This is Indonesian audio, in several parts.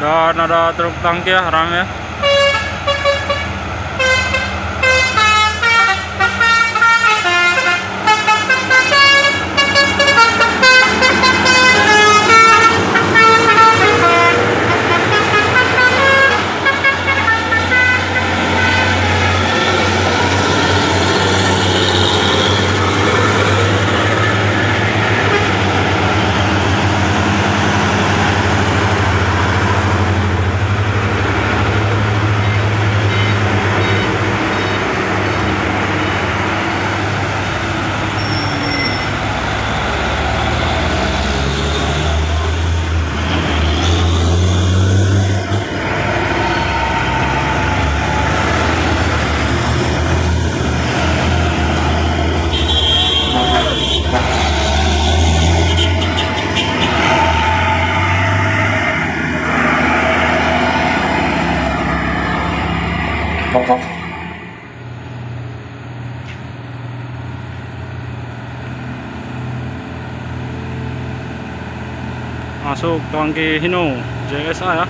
Dan ada truk tangki ya, ram ya. Masuk tangki Hino JSA ya.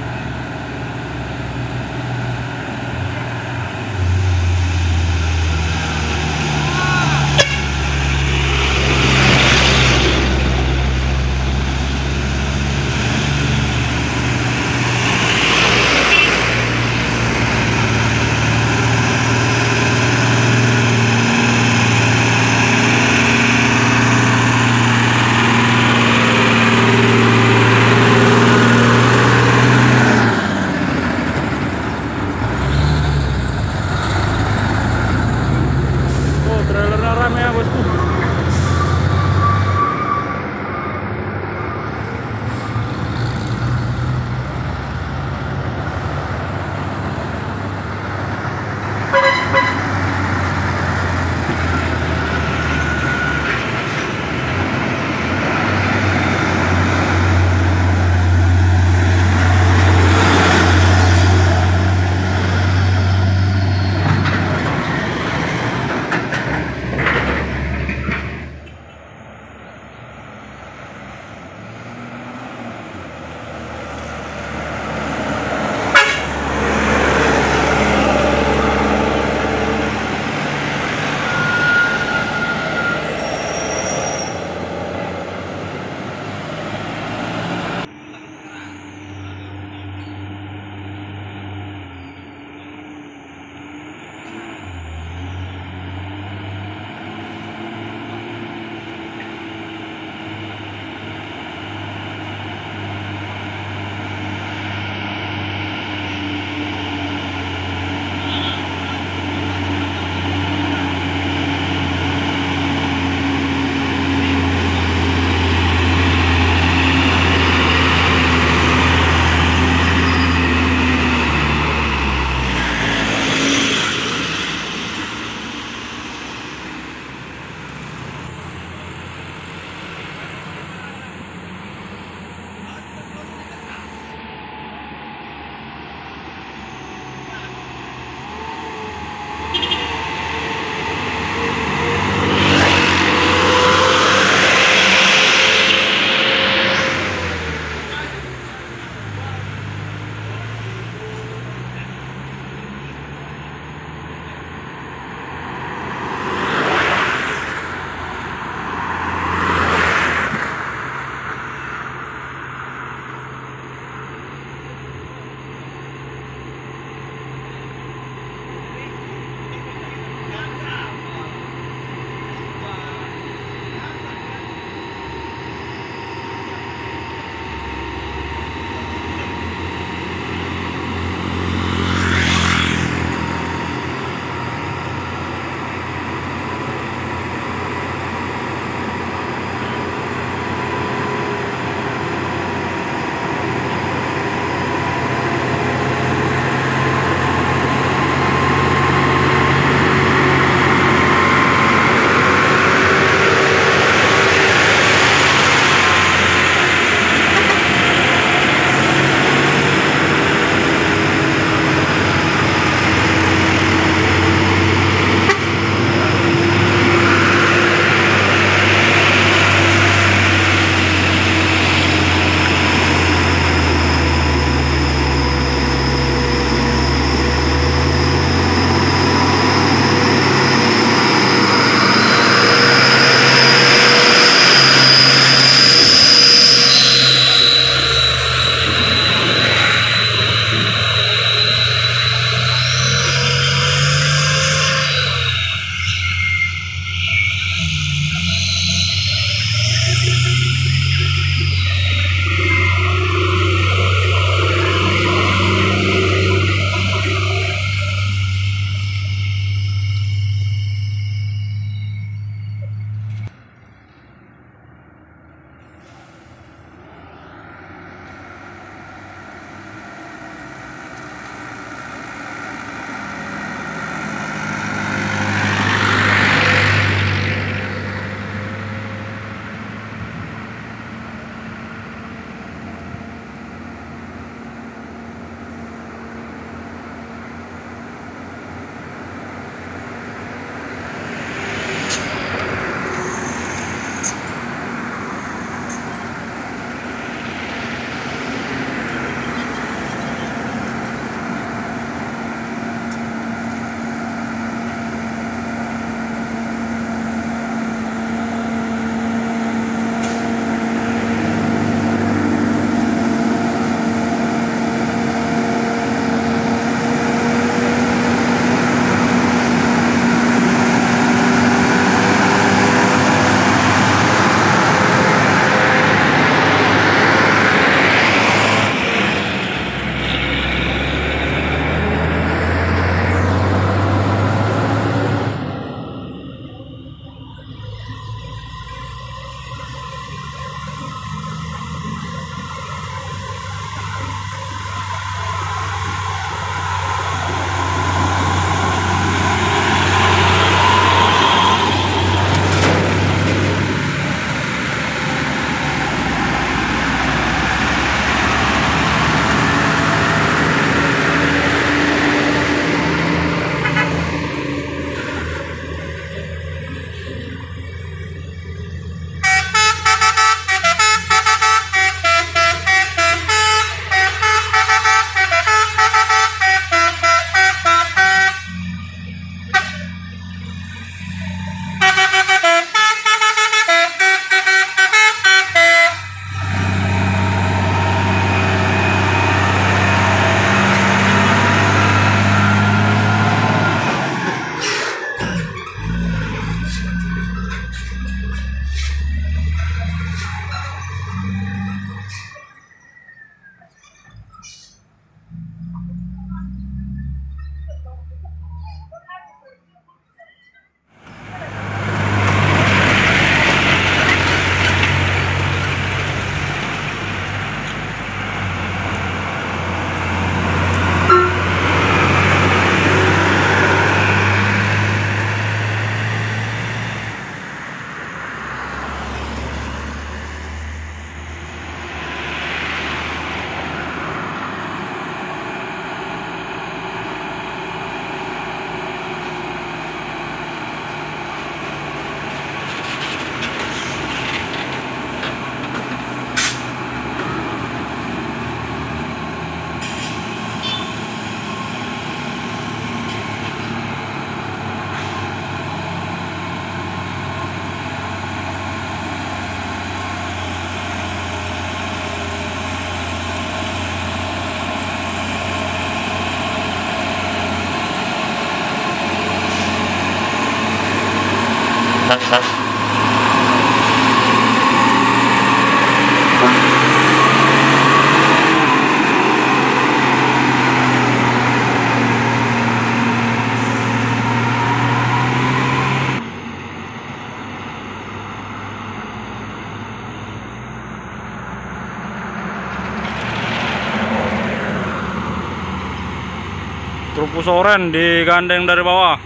Trupus oren digandeng dari bawah.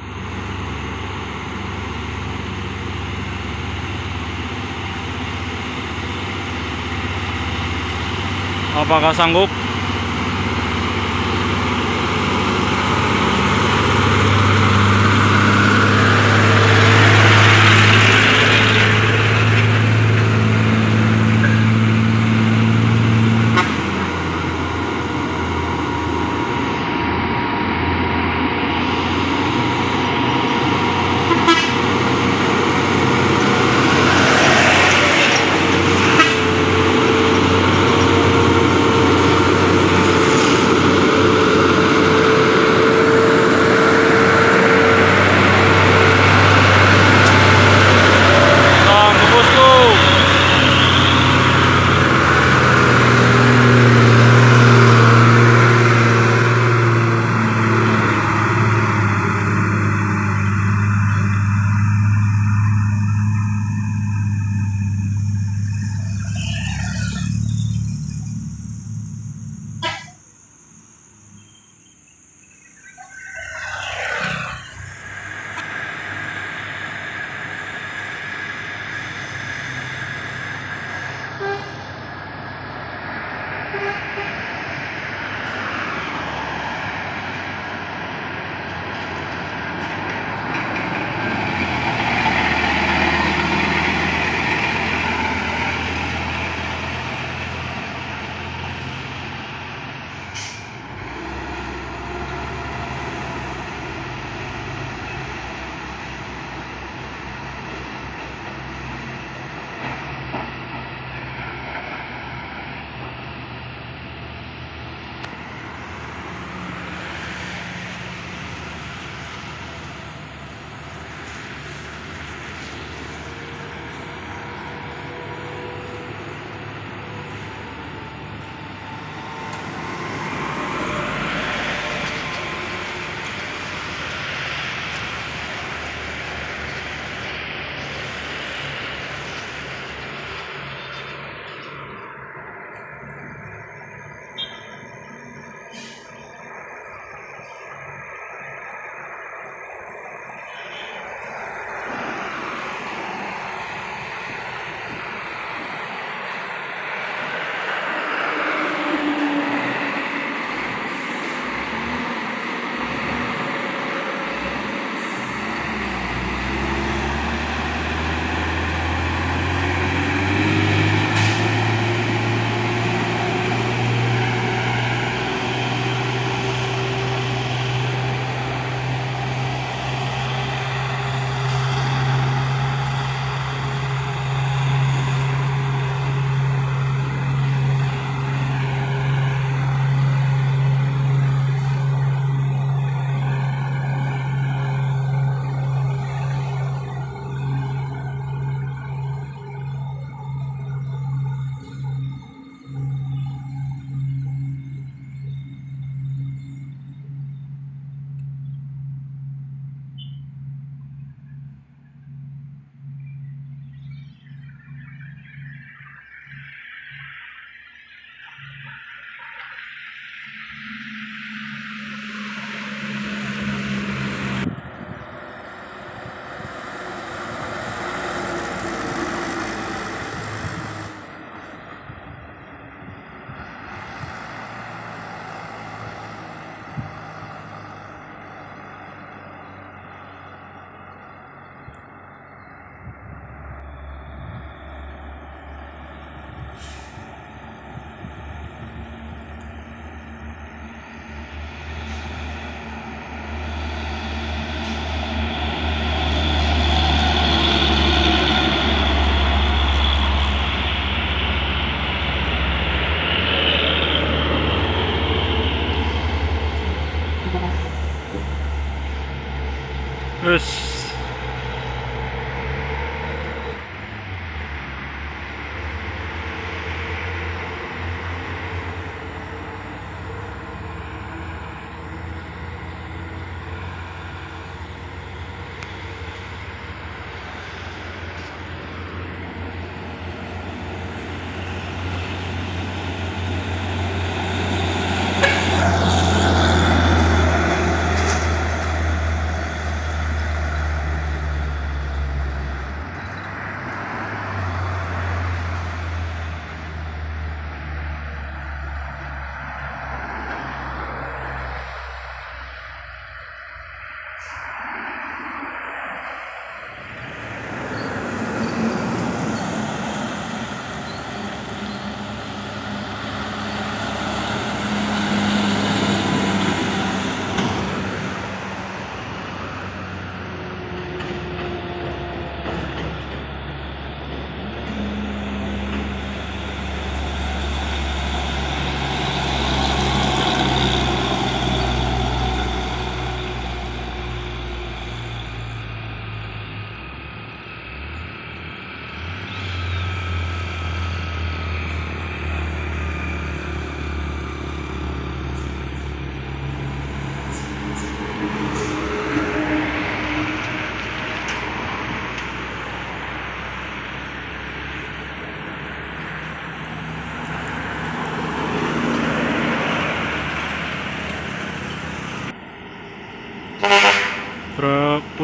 Apakah sanggup?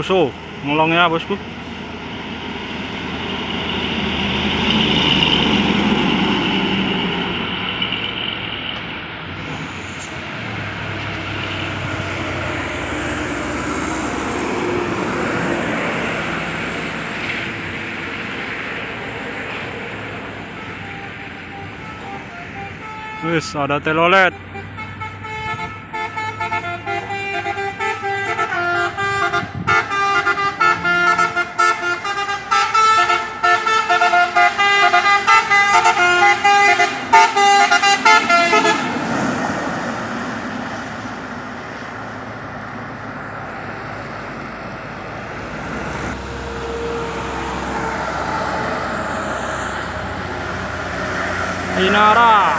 Fuso ngolongnya bosku Wis ada telolet. Inara.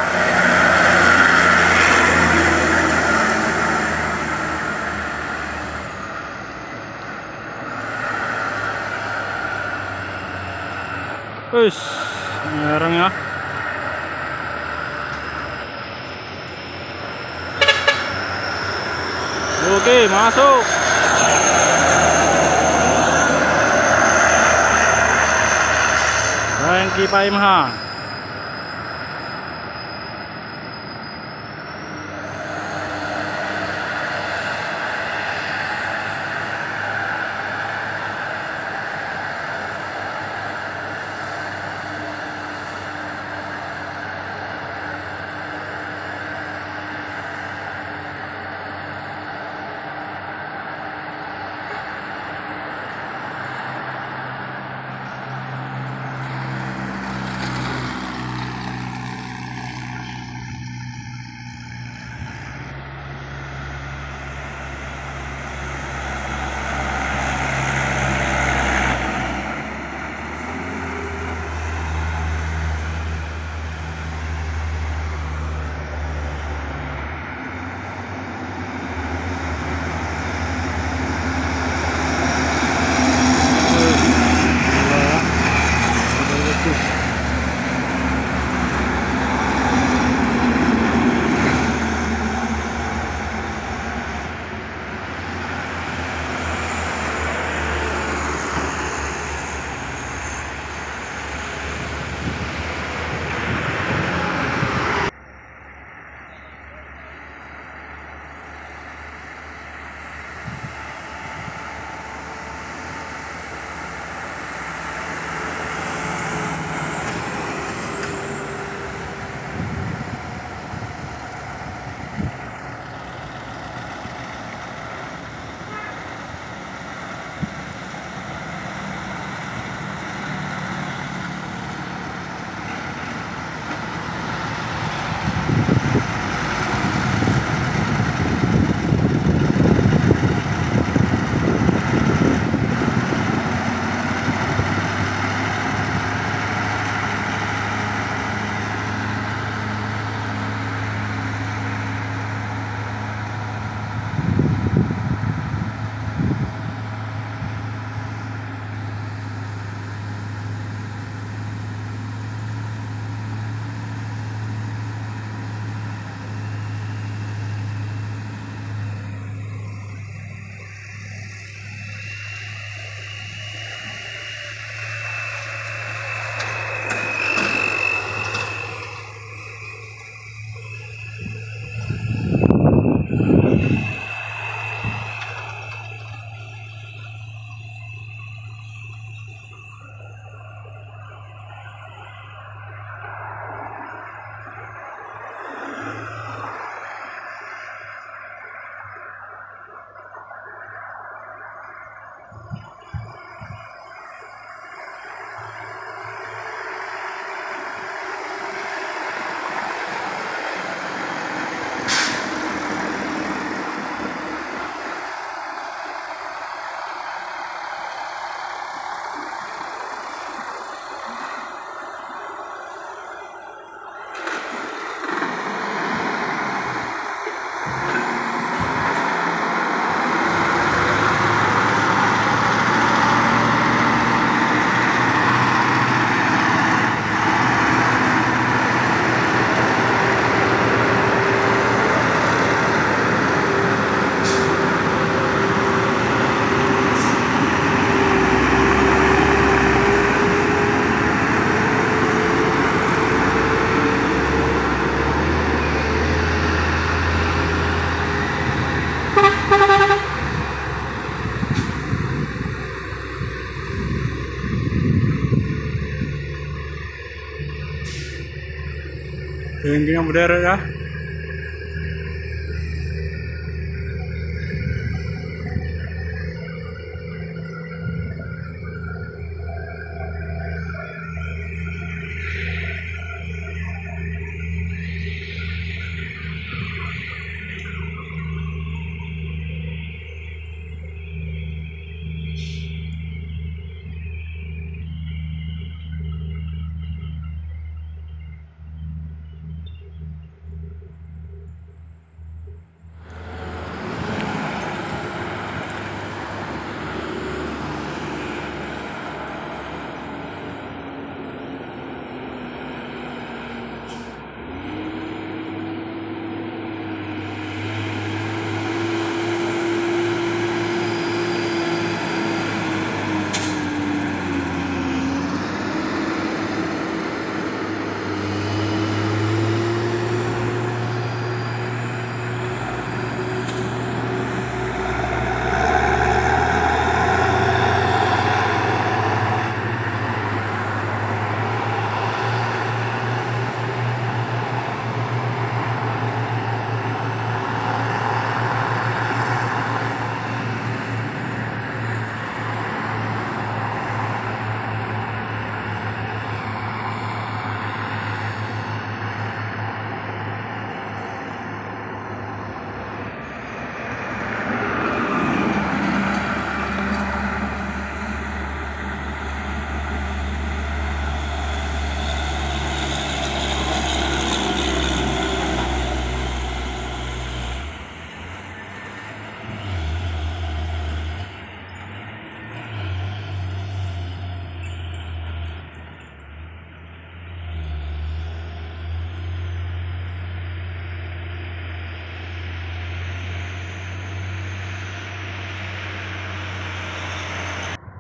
Wis, nyerang ya. Oke, masuk. Frankie Paimha. Geng-geng yang berderet ya.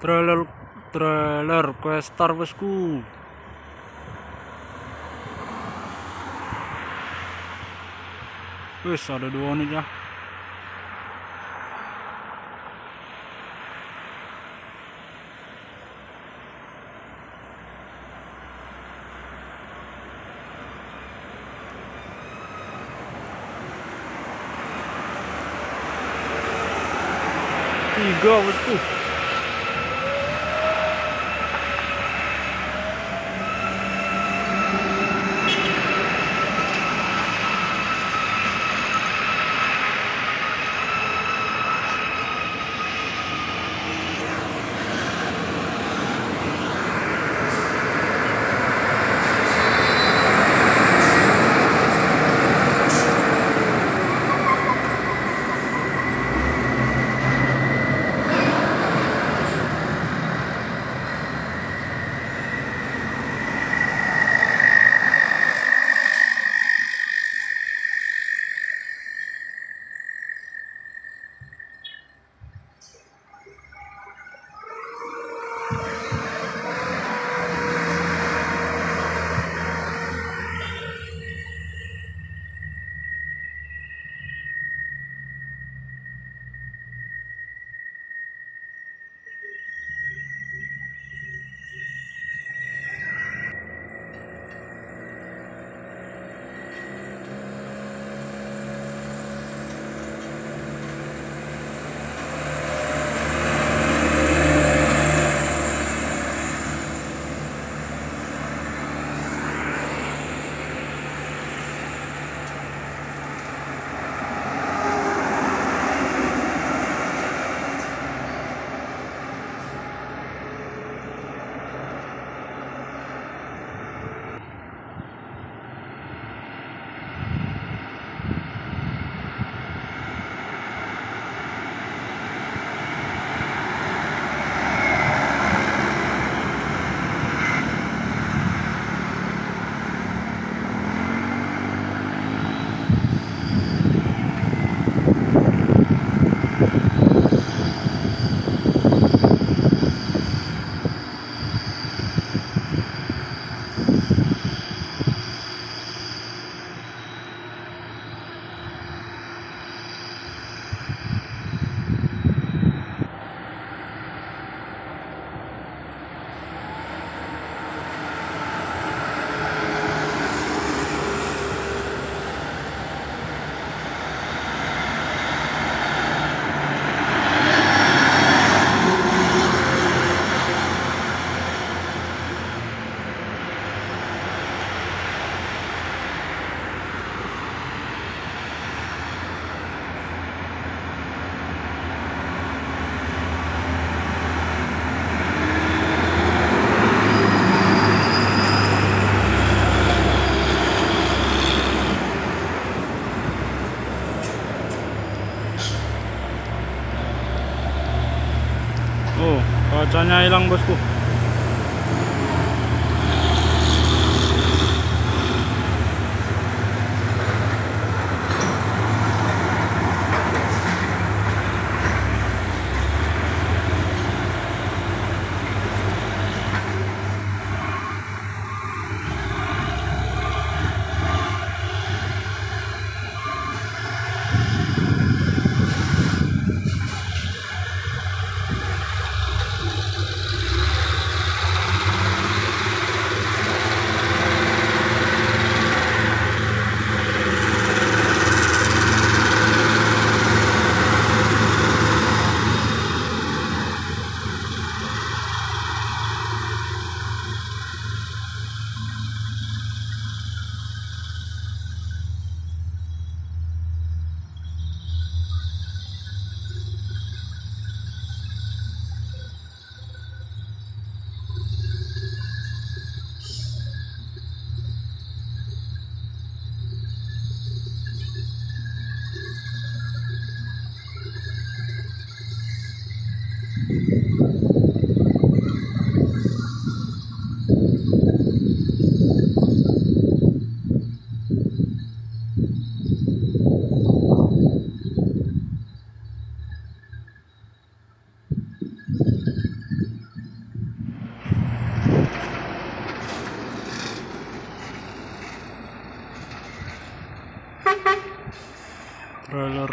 Trailer trailer Questar bosku. Wis ada dua nih ya. Tiga bosku. lang boss ko.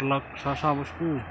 Trailer raksasa bosku